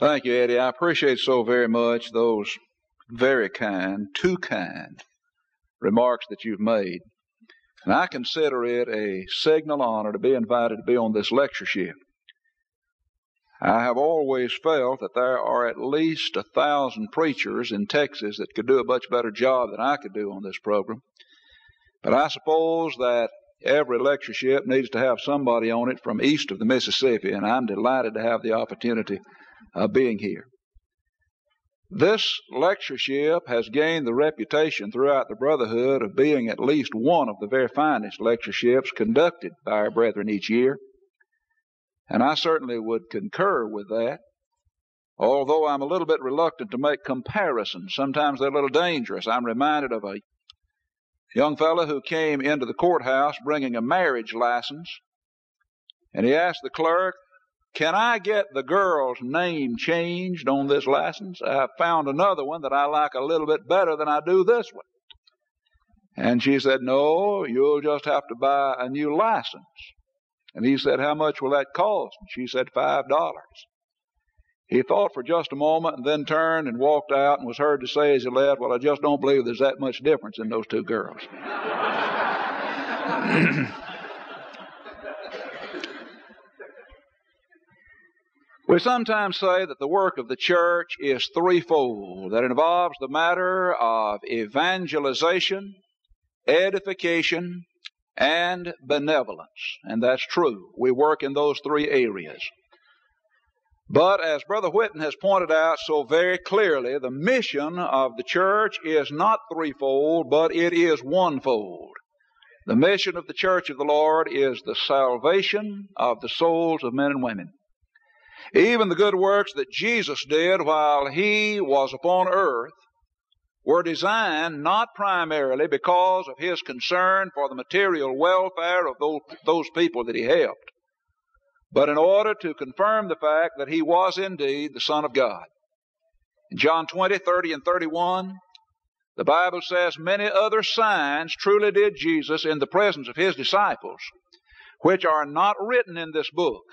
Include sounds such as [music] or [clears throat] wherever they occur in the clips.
Thank you, Eddie. I appreciate so very much those very kind, too kind remarks that you've made. And I consider it a signal honor to be invited to be on this lectureship. I have always felt that there are at least a thousand preachers in Texas that could do a much better job than I could do on this program. But I suppose that every lectureship needs to have somebody on it from east of the Mississippi, and I'm delighted to have the opportunity of being here. This lectureship has gained the reputation throughout the Brotherhood of being at least one of the very finest lectureships conducted by our brethren each year. And I certainly would concur with that, although I'm a little bit reluctant to make comparisons. Sometimes they're a little dangerous. I'm reminded of a young fellow who came into the courthouse bringing a marriage license, and he asked the clerk, can I get the girl's name changed on this license? I found another one that I like a little bit better than I do this one. And she said, No, you'll just have to buy a new license. And he said, How much will that cost? And she said, Five dollars. He thought for just a moment and then turned and walked out and was heard to say as he left, Well, I just don't believe there's that much difference in those two girls. [clears throat] We sometimes say that the work of the church is threefold, that involves the matter of evangelization, edification, and benevolence. And that's true. We work in those three areas. But as Brother Whitten has pointed out so very clearly, the mission of the church is not threefold, but it is onefold. The mission of the church of the Lord is the salvation of the souls of men and women. Even the good works that Jesus did while he was upon earth were designed not primarily because of his concern for the material welfare of those, those people that he helped, but in order to confirm the fact that he was indeed the Son of God. In John 20, 30, and 31, the Bible says, Many other signs truly did Jesus in the presence of his disciples, which are not written in this book.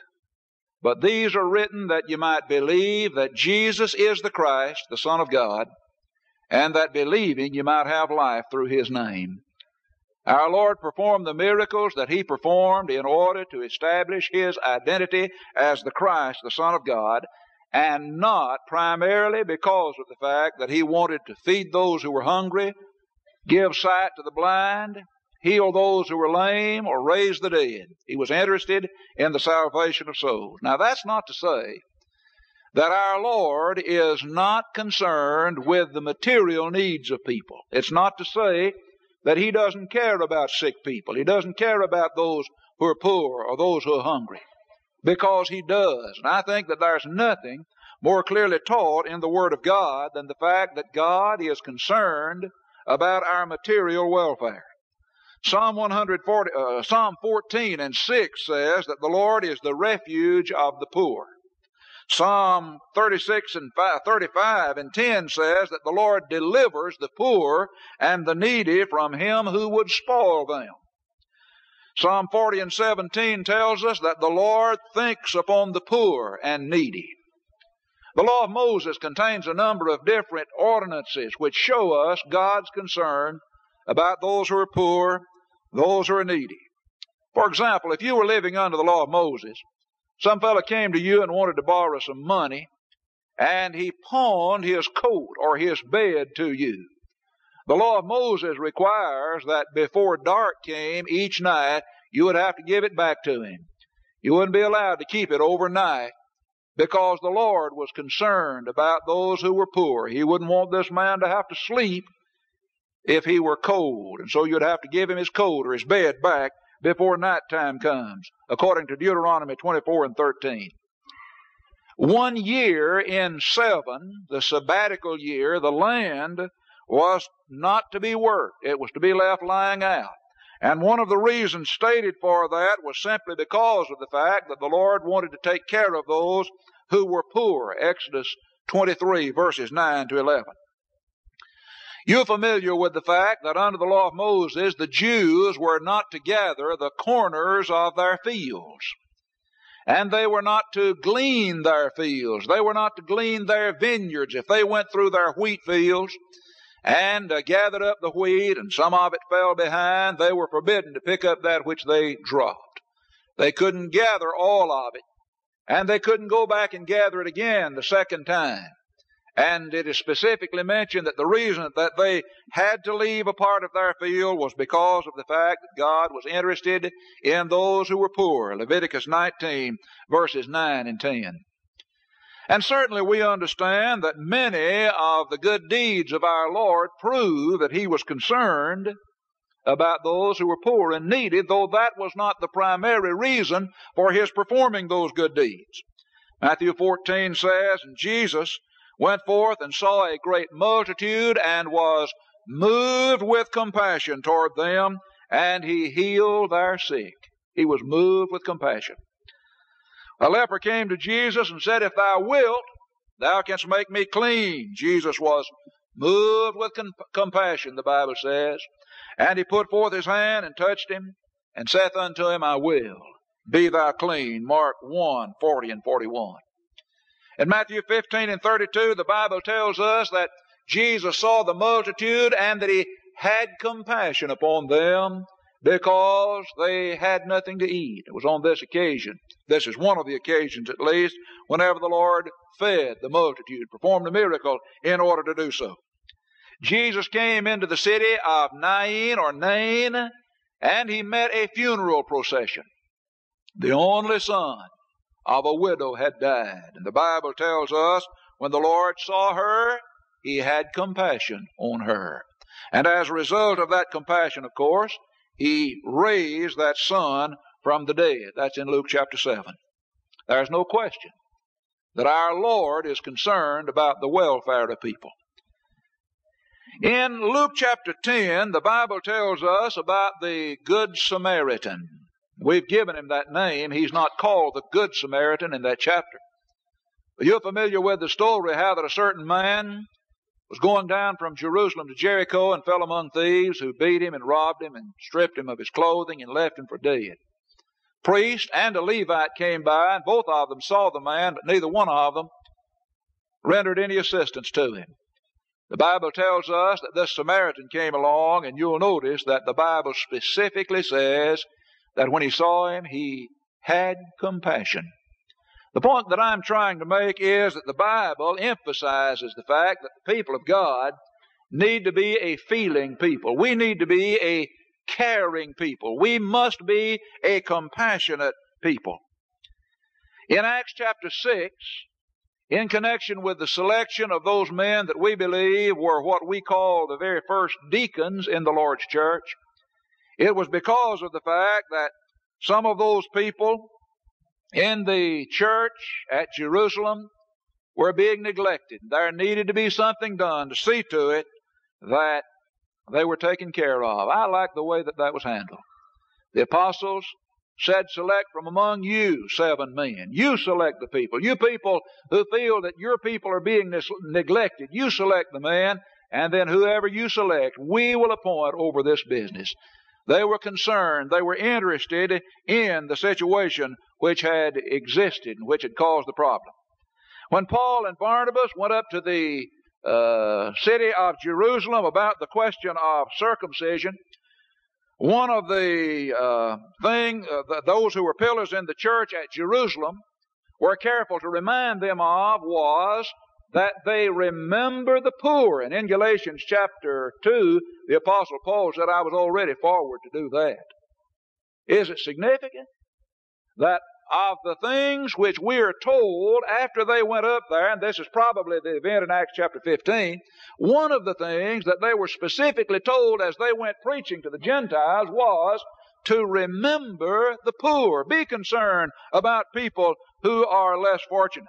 But these are written that you might believe that Jesus is the Christ, the Son of God, and that believing you might have life through his name. Our Lord performed the miracles that he performed in order to establish his identity as the Christ, the Son of God, and not primarily because of the fact that he wanted to feed those who were hungry, give sight to the blind, heal those who were lame, or raise the dead. He was interested in the salvation of souls. Now, that's not to say that our Lord is not concerned with the material needs of people. It's not to say that He doesn't care about sick people. He doesn't care about those who are poor or those who are hungry. Because He does. And I think that there's nothing more clearly taught in the Word of God than the fact that God is concerned about our material welfare. Psalm 140, uh, Psalm 14 and 6 says that the Lord is the refuge of the poor. Psalm 36 and 5, 35 and 10 says that the Lord delivers the poor and the needy from him who would spoil them. Psalm 40 and 17 tells us that the Lord thinks upon the poor and needy. The law of Moses contains a number of different ordinances which show us God's concern about those who are poor those who are needy. For example, if you were living under the law of Moses, some fellow came to you and wanted to borrow some money, and he pawned his coat or his bed to you. The law of Moses requires that before dark came each night, you would have to give it back to him. You wouldn't be allowed to keep it overnight because the Lord was concerned about those who were poor. He wouldn't want this man to have to sleep if he were cold. And so you'd have to give him his coat or his bed back before night time comes, according to Deuteronomy 24 and 13. One year in seven, the sabbatical year, the land was not to be worked. It was to be left lying out. And one of the reasons stated for that was simply because of the fact that the Lord wanted to take care of those who were poor. Exodus 23 verses 9 to 11. You're familiar with the fact that under the law of Moses, the Jews were not to gather the corners of their fields. And they were not to glean their fields. They were not to glean their vineyards. If they went through their wheat fields and uh, gathered up the wheat and some of it fell behind, they were forbidden to pick up that which they dropped. They couldn't gather all of it. And they couldn't go back and gather it again the second time. And it is specifically mentioned that the reason that they had to leave a part of their field was because of the fact that God was interested in those who were poor. Leviticus 19 verses 9 and 10. And certainly we understand that many of the good deeds of our Lord prove that He was concerned about those who were poor and needy, though that was not the primary reason for His performing those good deeds. Matthew 14 says, And Jesus went forth and saw a great multitude and was moved with compassion toward them, and he healed their sick. He was moved with compassion. A leper came to Jesus and said, If thou wilt, thou canst make me clean. Jesus was moved with com- compassion, the Bible says. And he put forth his hand and touched him, and saith unto him, I will. Be thou clean. Mark 1, 40 and 41. In Matthew 15 and 32, the Bible tells us that Jesus saw the multitude and that he had compassion upon them because they had nothing to eat. It was on this occasion, this is one of the occasions at least, whenever the Lord fed the multitude, performed a miracle in order to do so. Jesus came into the city of Nain or Nain and he met a funeral procession. The only son of a widow had died. And the Bible tells us when the Lord saw her, he had compassion on her. And as a result of that compassion, of course, he raised that son from the dead. That's in Luke chapter 7. There's no question that our Lord is concerned about the welfare of people. In Luke chapter 10, the Bible tells us about the Good Samaritan. We've given him that name. He's not called the Good Samaritan in that chapter. But you're familiar with the story how that a certain man was going down from Jerusalem to Jericho and fell among thieves who beat him and robbed him and stripped him of his clothing and left him for dead. Priest and a Levite came by, and both of them saw the man, but neither one of them rendered any assistance to him. The Bible tells us that this Samaritan came along, and you'll notice that the Bible specifically says that when he saw him, he had compassion. The point that I'm trying to make is that the Bible emphasizes the fact that the people of God need to be a feeling people. We need to be a caring people. We must be a compassionate people. In Acts chapter 6, in connection with the selection of those men that we believe were what we call the very first deacons in the Lord's church, it was because of the fact that some of those people in the church at Jerusalem were being neglected. There needed to be something done to see to it that they were taken care of. I like the way that that was handled. The apostles said, Select from among you seven men. You select the people. You people who feel that your people are being neglected, you select the man, and then whoever you select, we will appoint over this business. They were concerned, they were interested in the situation which had existed and which had caused the problem. When Paul and Barnabas went up to the uh, city of Jerusalem about the question of circumcision, one of the uh, thing uh, those who were pillars in the church at Jerusalem were careful to remind them of was that they remember the poor. And in Galatians chapter 2, the Apostle Paul said, I was already forward to do that. Is it significant that of the things which we are told after they went up there, and this is probably the event in Acts chapter 15, one of the things that they were specifically told as they went preaching to the Gentiles was to remember the poor. Be concerned about people who are less fortunate.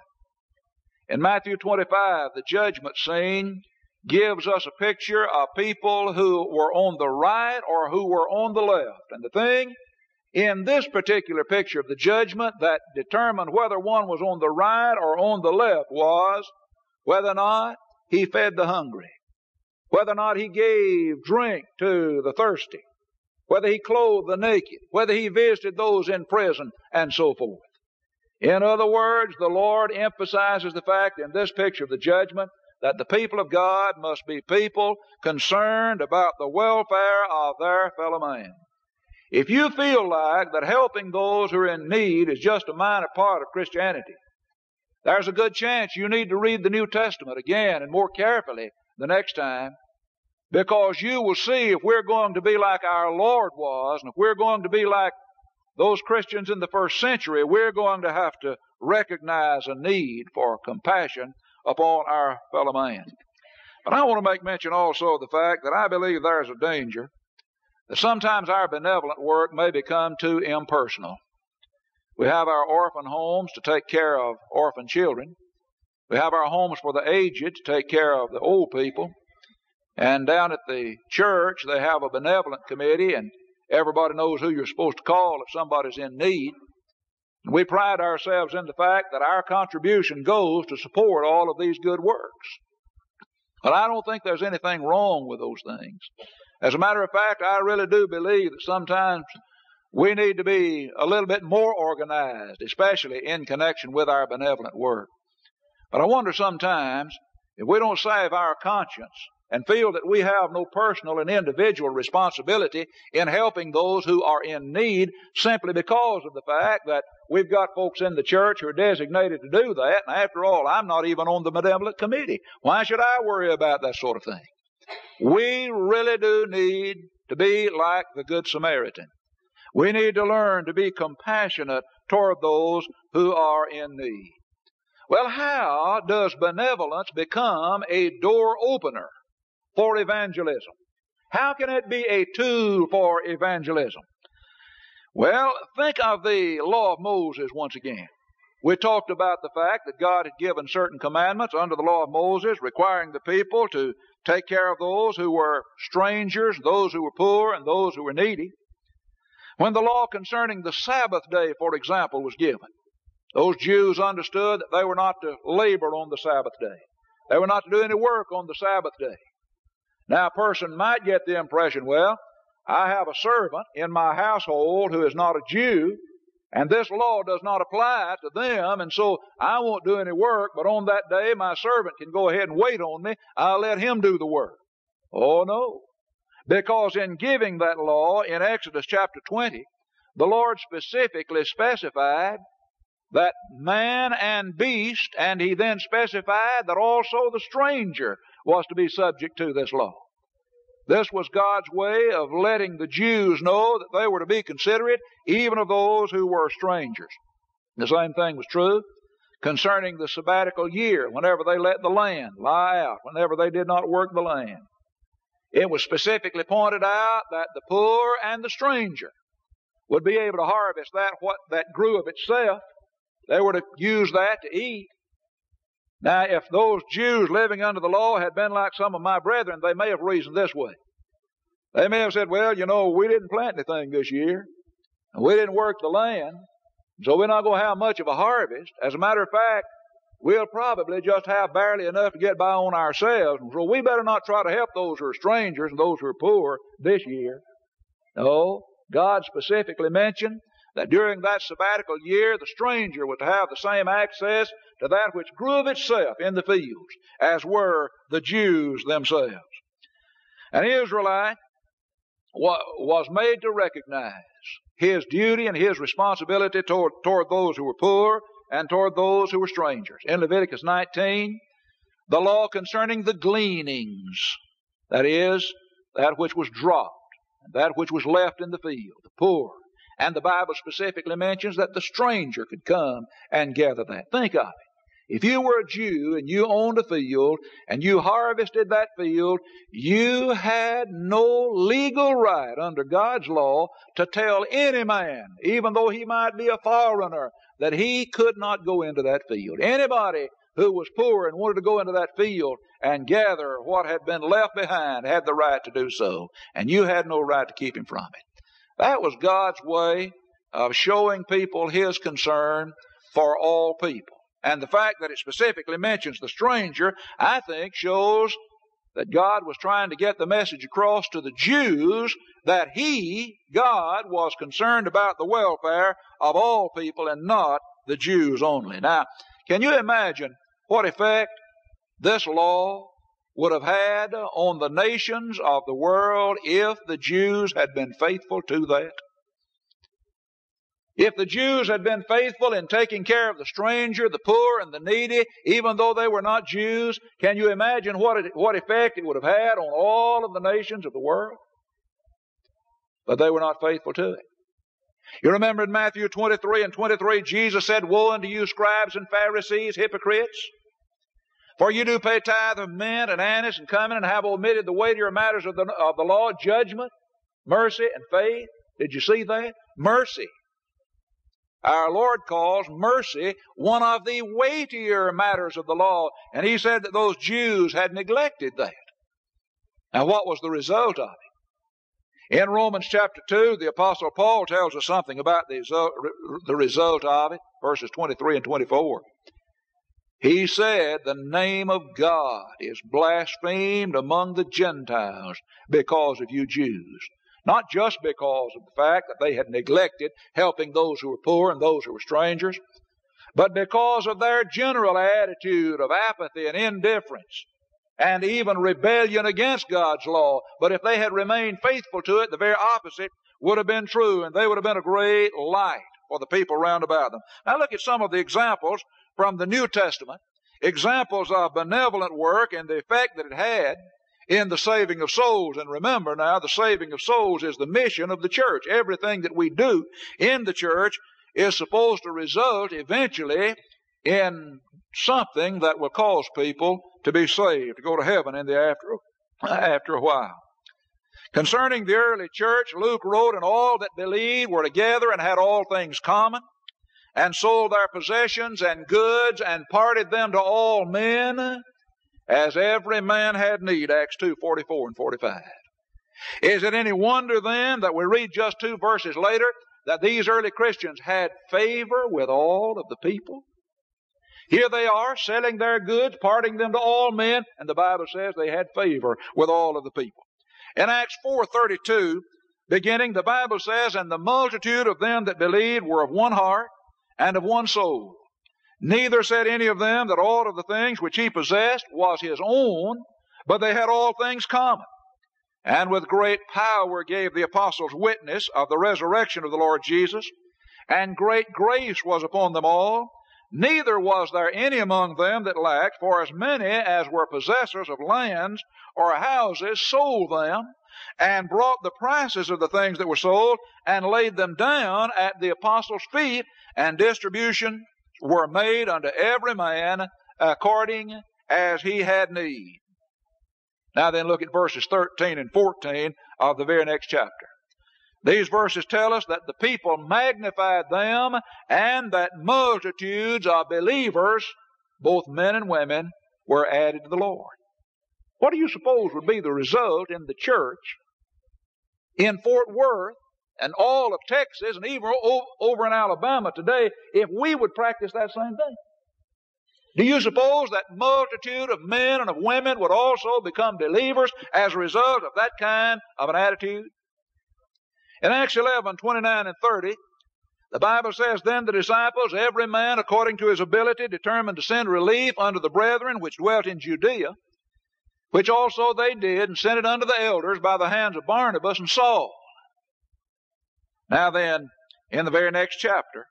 In Matthew 25, the judgment scene gives us a picture of people who were on the right or who were on the left. And the thing in this particular picture of the judgment that determined whether one was on the right or on the left was whether or not he fed the hungry, whether or not he gave drink to the thirsty, whether he clothed the naked, whether he visited those in prison, and so forth. In other words, the Lord emphasizes the fact in this picture of the judgment that the people of God must be people concerned about the welfare of their fellow man. If you feel like that helping those who are in need is just a minor part of Christianity, there's a good chance you need to read the New Testament again and more carefully the next time because you will see if we're going to be like our Lord was and if we're going to be like those Christians in the first century, we're going to have to recognize a need for compassion upon our fellow man. But I want to make mention also of the fact that I believe there's a danger that sometimes our benevolent work may become too impersonal. We have our orphan homes to take care of orphan children. We have our homes for the aged to take care of the old people. And down at the church, they have a benevolent committee, and everybody knows who you're supposed to call if somebody's in need. And we pride ourselves in the fact that our contribution goes to support all of these good works. But I don't think there's anything wrong with those things. As a matter of fact, I really do believe that sometimes we need to be a little bit more organized, especially in connection with our benevolent work. But I wonder sometimes if we don't save our conscience and feel that we have no personal and individual responsibility in helping those who are in need simply because of the fact that we've got folks in the church who are designated to do that. And after all, I'm not even on the benevolent committee. Why should I worry about that sort of thing? We really do need to be like the Good Samaritan. We need to learn to be compassionate toward those who are in need. Well, how does benevolence become a door opener for evangelism? How can it be a tool for evangelism? Well, think of the law of Moses once again. We talked about the fact that God had given certain commandments under the law of Moses requiring the people to take care of those who were strangers, those who were poor, and those who were needy. When the law concerning the Sabbath day, for example, was given, those Jews understood that they were not to labor on the Sabbath day. They were not to do any work on the Sabbath day. Now, a person might get the impression, well, I have a servant in my household who is not a Jew, and this law does not apply to them, and so I won't do any work, but on that day my servant can go ahead and wait on me. I'll let him do the work. Oh no. Because in giving that law in Exodus chapter 20, the Lord specifically specified that man and beast, and he then specified that also the stranger was to be subject to this law. This was God's way of letting the Jews know that they were to be considerate even of those who were strangers. The same thing was true concerning the sabbatical year, whenever they let the land lie out, whenever they did not work the land. It was specifically pointed out that the poor and the stranger would be able to harvest that what that grew of itself. They were to use that to eat. Now, if those Jews living under the law had been like some of my brethren, they may have reasoned this way. They may have said, well, you know, we didn't plant anything this year, and we didn't work the land, so we're not going to have much of a harvest. As a matter of fact, we'll probably just have barely enough to get by on ourselves, so we better not try to help those who are strangers and those who are poor this year. No, God specifically mentioned that during that sabbatical year, the stranger was to have the same access to that which grew of itself in the fields, as were the Jews themselves. An Israelite was made to recognize his duty and his responsibility toward, toward those who were poor and toward those who were strangers. In Leviticus 19, the law concerning the gleanings, that is, that which was dropped, and that which was left in the field, the poor. And the Bible specifically mentions that the stranger could come and gather that. Think of it. If you were a Jew and you owned a field and you harvested that field, you had no legal right under God's law to tell any man, even though he might be a foreigner, that he could not go into that field. Anybody who was poor and wanted to go into that field and gather what had been left behind had the right to do so, and you had no right to keep him from it. That was God's way of showing people his concern for all people. And the fact that it specifically mentions the stranger, I think, shows that God was trying to get the message across to the Jews that He, God, was concerned about the welfare of all people and not the Jews only. Now, can you imagine what effect this law would have had on the nations of the world if the Jews had been faithful to that? If the Jews had been faithful in taking care of the stranger, the poor, and the needy, even though they were not Jews, can you imagine what, it, what effect it would have had on all of the nations of the world? But they were not faithful to it. You remember in Matthew 23 and 23, Jesus said, Woe unto you, scribes and Pharisees, hypocrites! For you do pay tithe of mint and anise and cumin and have omitted the weightier matters of the, of the law, judgment, mercy, and faith. Did you see that? Mercy. Our Lord calls mercy one of the weightier matters of the law, and He said that those Jews had neglected that. Now, what was the result of it? In Romans chapter 2, the Apostle Paul tells us something about the result, the result of it, verses 23 and 24. He said, The name of God is blasphemed among the Gentiles because of you Jews. Not just because of the fact that they had neglected helping those who were poor and those who were strangers, but because of their general attitude of apathy and indifference and even rebellion against God's law. But if they had remained faithful to it, the very opposite would have been true, and they would have been a great light for the people round about them. Now look at some of the examples from the New Testament, examples of benevolent work and the effect that it had in the saving of souls. And remember now, the saving of souls is the mission of the church. Everything that we do in the church is supposed to result eventually in something that will cause people to be saved, to go to heaven in the after, after a while. Concerning the early church, Luke wrote, And all that believed were together and had all things common, and sold their possessions and goods, and parted them to all men, as every man had need, Acts 2 44 and 45. Is it any wonder then that we read just two verses later that these early Christians had favor with all of the people? Here they are selling their goods, parting them to all men, and the Bible says they had favor with all of the people. In Acts 4:32, beginning, the Bible says, "And the multitude of them that believed were of one heart and of one soul. Neither said any of them that all of the things which he possessed was his own, but they had all things common. And with great power gave the apostles witness of the resurrection of the Lord Jesus, and great grace was upon them all. Neither was there any among them that lacked, for as many as were possessors of lands or houses sold them, and brought the prices of the things that were sold, and laid them down at the apostles' feet, and distribution were made unto every man according as he had need. Now then look at verses 13 and 14 of the very next chapter. These verses tell us that the people magnified them and that multitudes of believers, both men and women, were added to the Lord. What do you suppose would be the result in the church in Fort Worth and all of Texas and even over in Alabama today if we would practice that same thing. Do you suppose that multitude of men and of women would also become believers as a result of that kind of an attitude? In Acts 11, 29 and 30, the Bible says, Then the disciples, every man according to his ability, determined to send relief unto the brethren which dwelt in Judea, which also they did, and sent it unto the elders by the hands of Barnabas and Saul. Now then, in the very next chapter,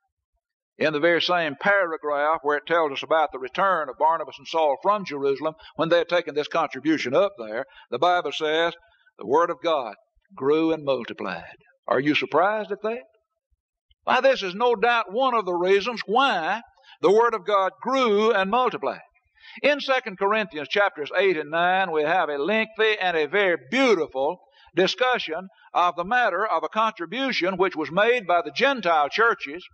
in the very same paragraph where it tells us about the return of Barnabas and Saul from Jerusalem, when they had taken this contribution up there, the Bible says the Word of God grew and multiplied. Are you surprised at that? Why, this is no doubt one of the reasons why the Word of God grew and multiplied. In 2 Corinthians chapters 8 and 9, we have a lengthy and a very beautiful discussion of the matter of a contribution which was made by the Gentile churches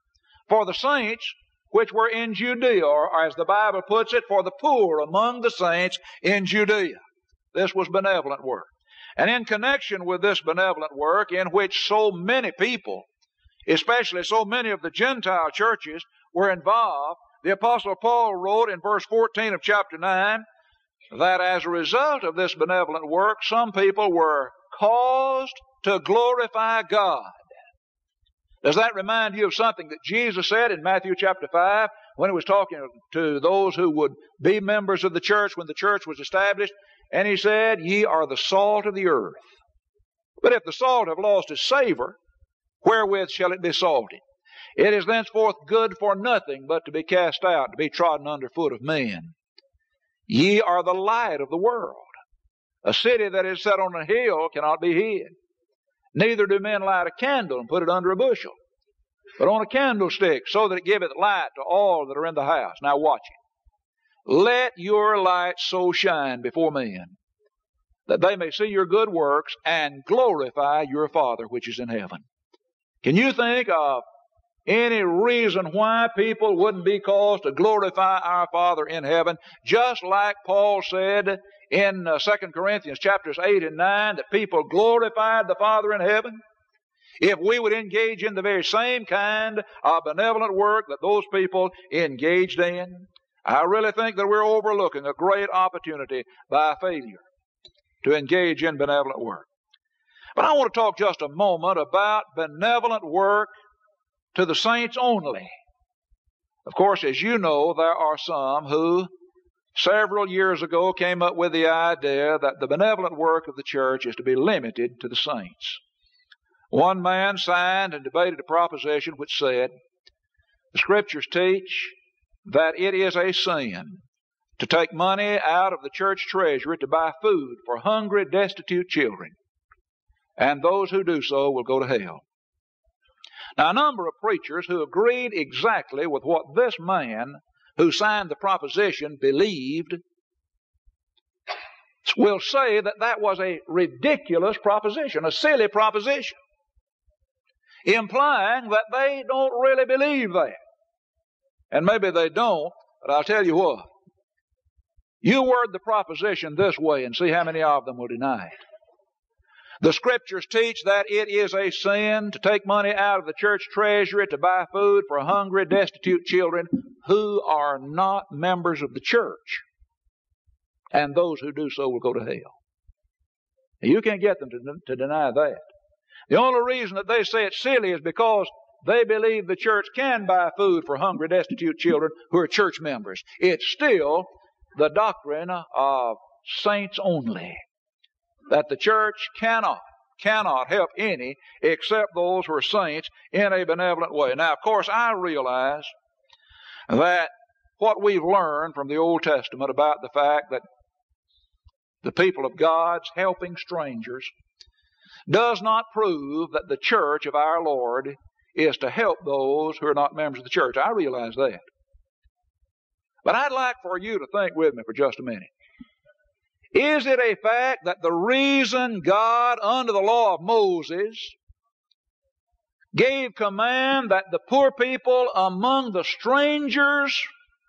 for the saints which were in Judea, or as the Bible puts it, for the poor among the saints in Judea. This was benevolent work. And in connection with this benevolent work, in which so many people, especially so many of the Gentile churches, were involved, the Apostle Paul wrote in verse 14 of chapter 9 that as a result of this benevolent work, some people were caused to glorify God. Does that remind you of something that Jesus said in Matthew chapter 5 when he was talking to those who would be members of the church when the church was established? And he said, Ye are the salt of the earth. But if the salt have lost its savor, wherewith shall it be salted? It is thenceforth good for nothing but to be cast out, to be trodden under foot of men. Ye are the light of the world. A city that is set on a hill cannot be hid. Neither do men light a candle and put it under a bushel, but on a candlestick, so that it giveth light to all that are in the house. Now watch it. Let your light so shine before men, that they may see your good works and glorify your Father which is in heaven. Can you think of any reason why people wouldn't be caused to glorify our Father in heaven, just like Paul said in uh, 2 Corinthians chapters 8 and 9 that people glorified the Father in heaven? If we would engage in the very same kind of benevolent work that those people engaged in, I really think that we're overlooking a great opportunity by failure to engage in benevolent work. But I want to talk just a moment about benevolent work to the saints only. Of course, as you know, there are some who several years ago came up with the idea that the benevolent work of the church is to be limited to the saints. One man signed and debated a proposition which said, the scriptures teach that it is a sin to take money out of the church treasury to buy food for hungry, destitute children, and those who do so will go to hell. Now, a number of preachers who agreed exactly with what this man who signed the proposition believed will say that that was a ridiculous proposition, a silly proposition, implying that they don't really believe that. And maybe they don't, but I'll tell you what. You word the proposition this way and see how many of them will deny it. The scriptures teach that it is a sin to take money out of the church treasury to buy food for hungry, destitute children who are not members of the church. And those who do so will go to hell. You can't get them to, to deny that. The only reason that they say it's silly is because they believe the church can buy food for hungry, destitute children who are church members. It's still the doctrine of saints only that the church cannot, cannot help any except those who are saints in a benevolent way. Now, of course, I realize that what we've learned from the Old Testament about the fact that the people of God's helping strangers does not prove that the church of our Lord is to help those who are not members of the church. I realize that. But I'd like for you to think with me for just a minute. Is it a fact that the reason God, under the law of Moses, gave command that the poor people among the strangers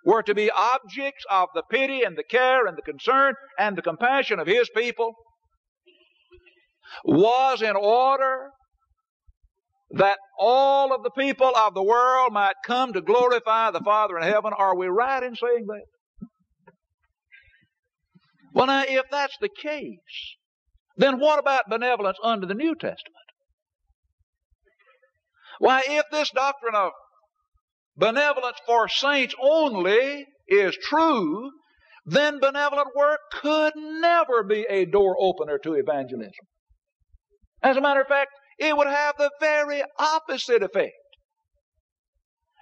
were to be objects of the pity and the care and the concern and the compassion of His people was in order that all of the people of the world might come to glorify the Father in heaven. Are we right in saying that? Well, now, if that's the case, then what about benevolence under the New Testament? Why, if this doctrine of benevolence for saints only is true, then benevolent work could never be a door opener to evangelism. As a matter of fact, it would have the very opposite effect.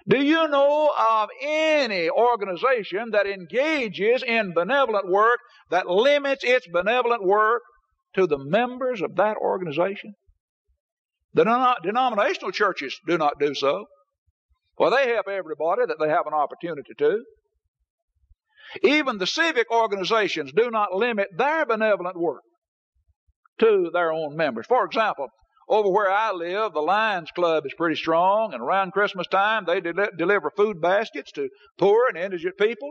Do you know of any organization that engages in benevolent work that limits its benevolent work to the members of that organization? The denominational churches do not do so. Well, they help everybody that they have an opportunity to. Even the civic organizations do not limit their benevolent work to their own members. For example, over where I live, the Lions Club is pretty strong, and around Christmas time, they de- deliver food baskets to poor and indigent people.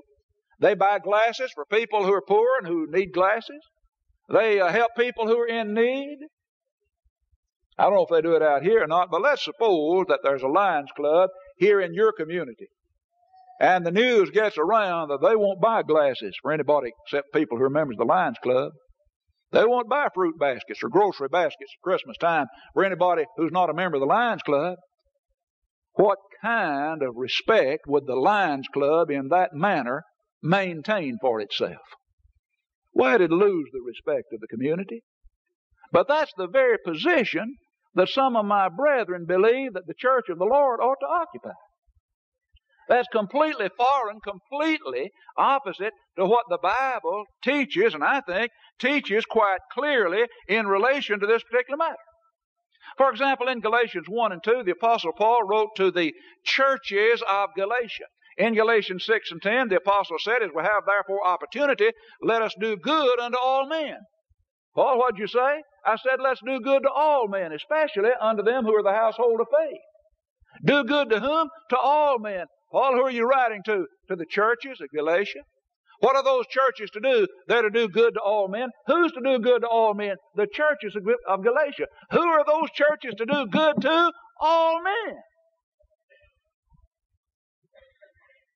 They buy glasses for people who are poor and who need glasses. They uh, help people who are in need. I don't know if they do it out here or not, but let's suppose that there's a Lions Club here in your community. And the news gets around that they won't buy glasses for anybody except people who are members of the Lions Club. They won't buy fruit baskets or grocery baskets at Christmas time for anybody who's not a member of the Lions Club. what kind of respect would the Lions Club in that manner maintain for itself? Why did it'd lose the respect of the community. But that's the very position that some of my brethren believe that the church of the Lord ought to occupy. That's completely foreign, completely opposite to what the Bible teaches, and I think teaches quite clearly in relation to this particular matter. For example, in Galatians 1 and 2, the Apostle Paul wrote to the churches of Galatia. In Galatians 6 and 10, the Apostle said, As we have therefore opportunity, let us do good unto all men. Paul, what'd you say? I said, let's do good to all men, especially unto them who are the household of faith. Do good to whom? To all men. Paul, who are you writing to? To the churches of Galatia. What are those churches to do? They're to do good to all men. Who's to do good to all men? The churches of Galatia. Who are those churches to do good to? All men.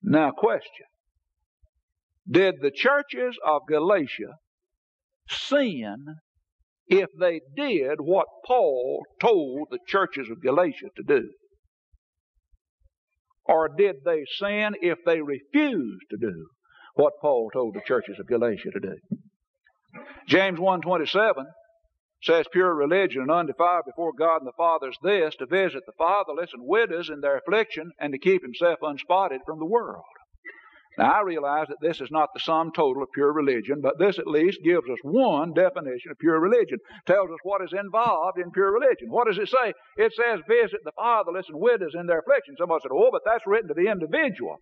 Now, question. Did the churches of Galatia sin if they did what Paul told the churches of Galatia to do? Or did they sin if they refused to do what Paul told the churches of Galatia to do? James 1.27 says pure religion and undefiled before God and the Father is this, to visit the fatherless and widows in their affliction and to keep himself unspotted from the world. Now, I realize that this is not the sum total of pure religion, but this at least gives us one definition of pure religion. Tells us what is involved in pure religion. What does it say? It says, visit the fatherless and widows in their affliction. Somebody said, oh, but that's written to the individual.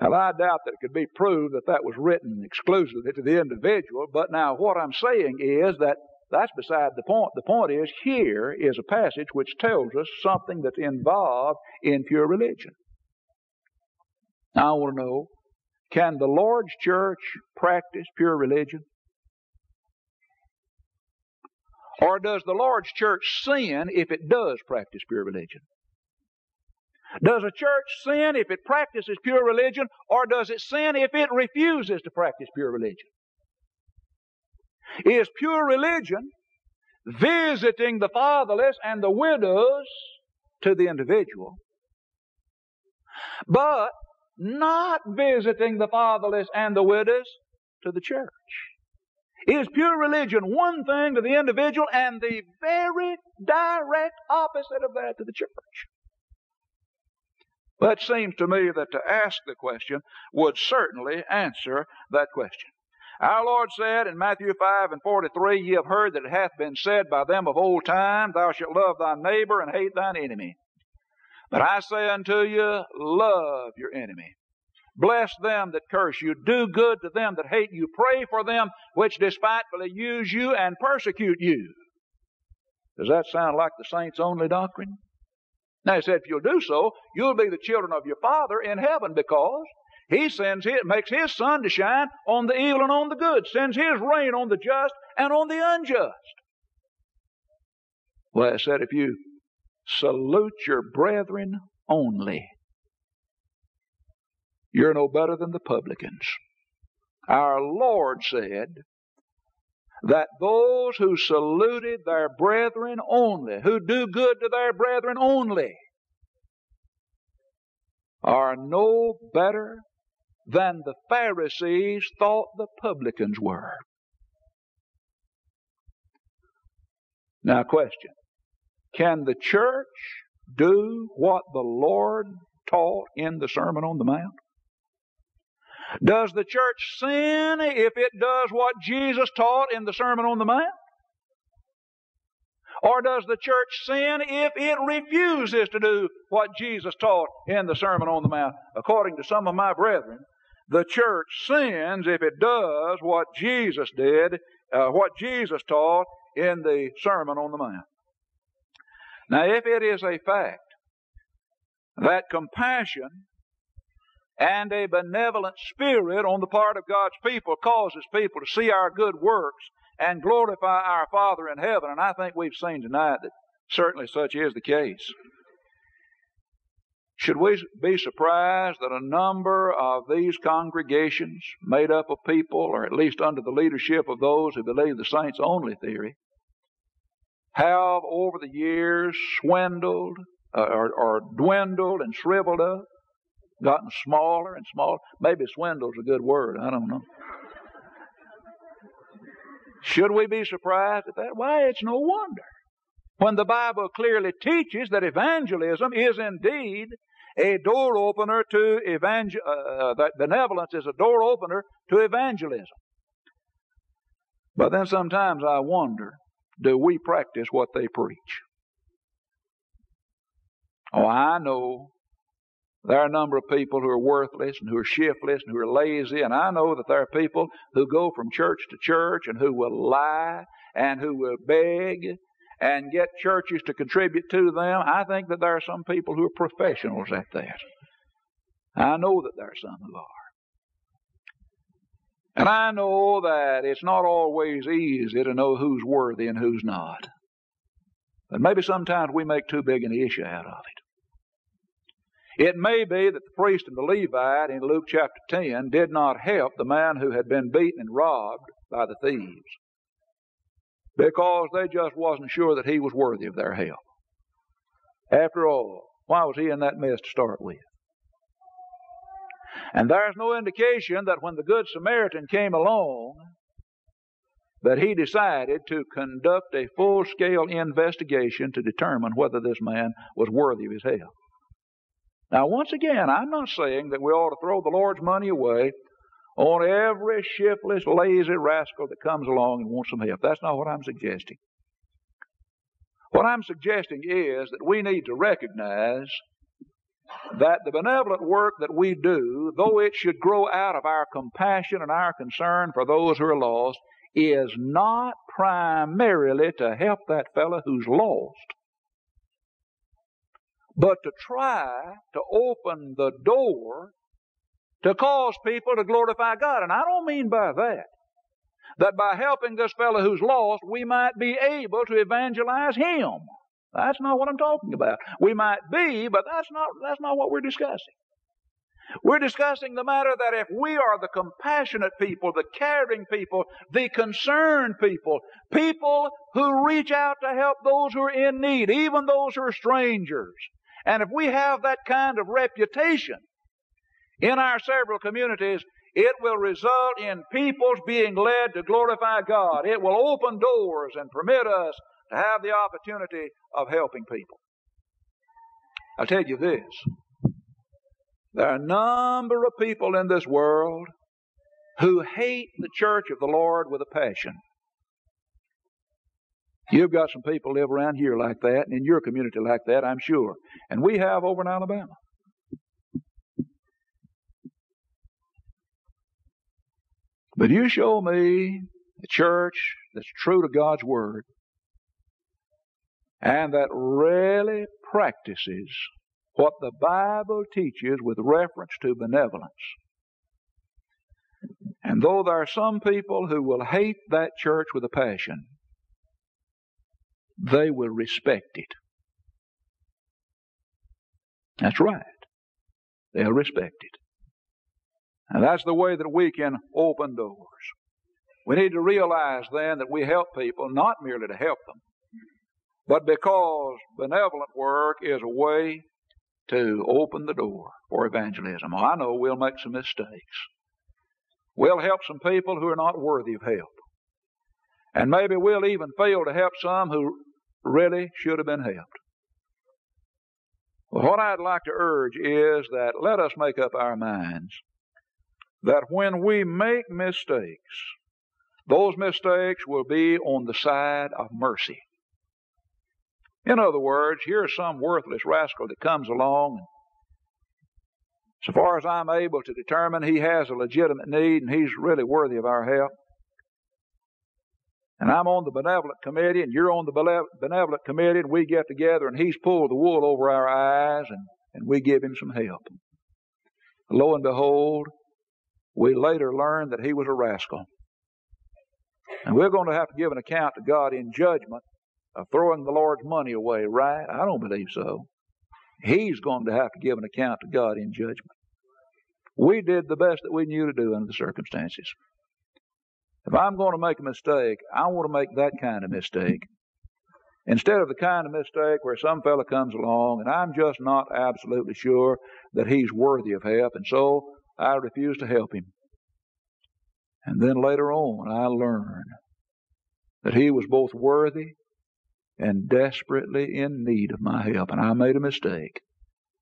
Now, I doubt that it could be proved that that was written exclusively to the individual, but now what I'm saying is that that's beside the point. The point is, here is a passage which tells us something that's involved in pure religion. I want to know can the Lord's church practice pure religion? Or does the Lord's church sin if it does practice pure religion? Does a church sin if it practices pure religion, or does it sin if it refuses to practice pure religion? Is pure religion visiting the fatherless and the widows to the individual, but not visiting the fatherless and the widows to the church. Is pure religion one thing to the individual and the very direct opposite of that to the church? Well, it seems to me that to ask the question would certainly answer that question. Our Lord said in Matthew 5 and 43, Ye have heard that it hath been said by them of old time, Thou shalt love thy neighbor and hate thine enemy. But I say unto you, love your enemy. Bless them that curse you. Do good to them that hate you. Pray for them which despitefully use you and persecute you. Does that sound like the saints only doctrine? Now he said, if you'll do so, you'll be the children of your Father in heaven because he sends his, makes his sun to shine on the evil and on the good, sends his rain on the just and on the unjust. Well, it said, if you salute your brethren only. You're no better than the publicans. Our Lord said that those who saluted their brethren only, who do good to their brethren only, are no better than the Pharisees thought the publicans were. Now, question can the church do what the Lord taught in the Sermon on the Mount? Does the church sin if it does what Jesus taught in the Sermon on the Mount? Or does the church sin if it refuses to do what Jesus taught in the Sermon on the Mount? According to some of my brethren, the church sins if it does what Jesus did, uh, what Jesus taught in the Sermon on the Mount. Now, if it is a fact that compassion and a benevolent spirit on the part of God's people causes people to see our good works and glorify our Father in heaven, and I think we've seen tonight that certainly such is the case. Should we be surprised that a number of these congregations, made up of people, or at least under the leadership of those who believe the saints only theory, have over the years swindled uh, or, or dwindled and shriveled up, gotten smaller and smaller. Maybe swindle's a good word. I don't know. Should we be surprised at that? Why, it's no wonder. When the Bible clearly teaches that evangelism is indeed a door opener to evangel, uh, uh, that benevolence is a door opener to evangelism. But then sometimes I wonder, do we practice what they preach? Oh, I know there are a number of people who are worthless and who are shiftless and who are lazy, and I know that there are people who go from church to church and who will lie and who will beg and get churches to contribute to them. I think that there are some people who are professionals at that. I know that there are some who are. And I know that it's not always easy to know who's worthy and who's not. But maybe sometimes we make too big an issue out of it. It may be that the priest and the Levite in Luke chapter 10 did not help the man who had been beaten and robbed by the thieves because they just wasn't sure that he was worthy of their help. After all, why was he in that mess to start with? And there's no indication that when the Good Samaritan came along, that he decided to conduct a full scale investigation to determine whether this man was worthy of his help. Now, once again, I'm not saying that we ought to throw the Lord's money away on every shiftless, lazy rascal that comes along and wants some help. That's not what I'm suggesting. What I'm suggesting is that we need to recognize that the benevolent work that we do, though it should grow out of our compassion and our concern for those who are lost, is not primarily to help that fellow who's lost, but to try to open the door to cause people to glorify God. And I don't mean by that that by helping this fellow who's lost, we might be able to evangelize him. That's not what I'm talking about. We might be, but that's not, that's not what we're discussing. We're discussing the matter that if we are the compassionate people, the caring people, the concerned people, people who reach out to help those who are in need, even those who are strangers, and if we have that kind of reputation in our several communities, it will result in people's being led to glorify God. It will open doors and permit us to have the opportunity of helping people. I'll tell you this. There are a number of people in this world who hate the church of the Lord with a passion. You've got some people live around here like that, and in your community like that, I'm sure. And we have over in Alabama. But you show me a church that's true to God's Word and that really practices what the Bible teaches with reference to benevolence. And though there are some people who will hate that church with a passion, they will respect it. That's right. They'll respect it. And that's the way that we can open doors. We need to realize then that we help people not merely to help them, but because benevolent work is a way to open the door for evangelism. I know we'll make some mistakes. We'll help some people who are not worthy of help. And maybe we'll even fail to help some who really should have been helped. Well, what I'd like to urge is that let us make up our minds that when we make mistakes, those mistakes will be on the side of mercy. In other words, here's some worthless rascal that comes along. And so far as I'm able to determine, he has a legitimate need and he's really worthy of our help. And I'm on the benevolent committee and you're on the benevolent committee and we get together and he's pulled the wool over our eyes and, and we give him some help. Lo and behold, we later learn that he was a rascal. And we're going to have to give an account to God in judgment of throwing the Lord's money away, right? I don't believe so. He's going to have to give an account to God in judgment. We did the best that we knew to do under the circumstances. If I'm going to make a mistake, I want to make that kind of mistake. Instead of the kind of mistake where some fellow comes along and I'm just not absolutely sure that he's worthy of help, and so I refuse to help him. And then later on, I learn that he was both worthy and desperately in need of my help, and I made a mistake.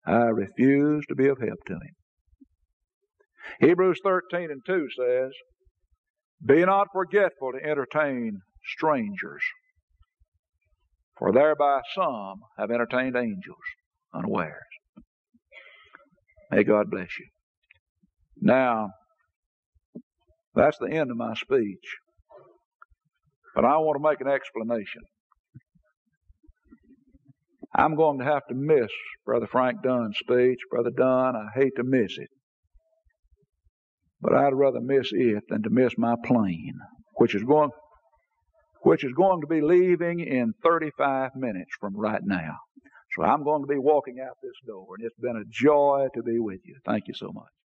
I refused to be of help to him. Hebrews 13 and 2 says, Be not forgetful to entertain strangers, for thereby some have entertained angels unawares. May God bless you. Now, that's the end of my speech. But I want to make an explanation. I'm going to have to miss Brother Frank Dunn's speech. Brother Dunn, I hate to miss it. But I'd rather miss it than to miss my plane, which is going which is going to be leaving in 35 minutes from right now. So I'm going to be walking out this door, and it's been a joy to be with you. Thank you so much.